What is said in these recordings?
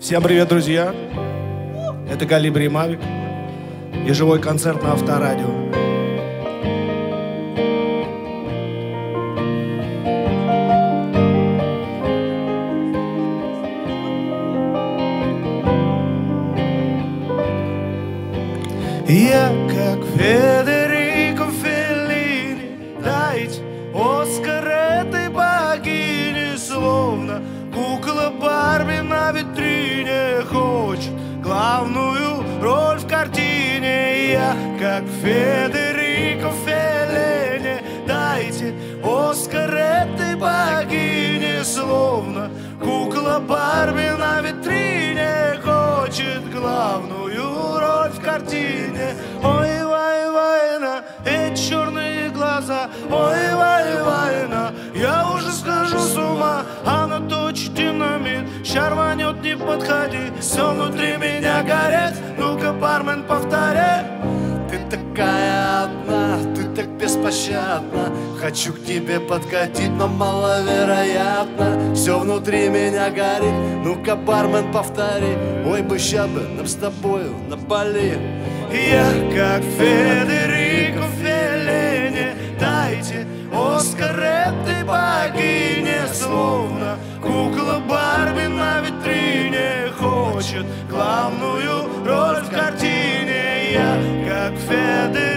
Всем привет, друзья! Это Калибри Мавик и живой концерт на Авторадио. Я как Федерико как Федерико Феллини, дайте Оскар этой богине, словно кукла Барби на витрине хочет главную роль в картине. Ой, вай, вайна, эти черные глаза, ой, вай, вайна, я уже схожу с ума, она точит динамит, ща рванет, не подходи, все внутри меня горит, ну-ка, бармен, повторяй. Так беспощадна Хочу к тебе подкатить, но маловероятно. Все внутри меня горит, ну-ка, бармен, повтори. Ой, бы ща бы нам с тобою на Бали Я как Федерико Феллини Дайте Оскар этой богине. Словно кукла Барби на витрине Хочет главную роль в картине. Я как Федерико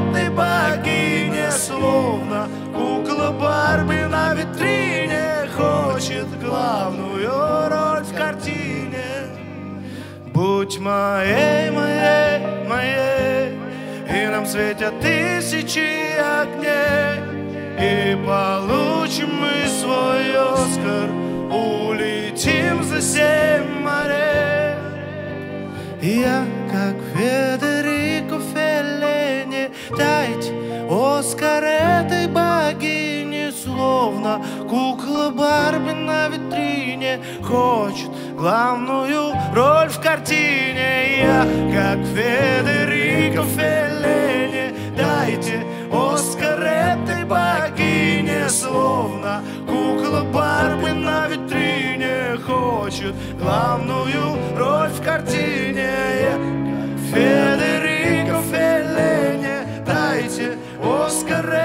Этой богине Словно кукла Барби на витрине Хочет главную роль в картине. Будь моей, моей, моей И нам светят тысячи огней И получим мы свой Оскар. Улетим за семь морей. Я как Федерико Дайте Оскар этой богине Словно кукла Барби на витрине Хочет главную роль в картине. Я как Федерико Феллини Дайте Оскар этой богине Словно Давайте, о!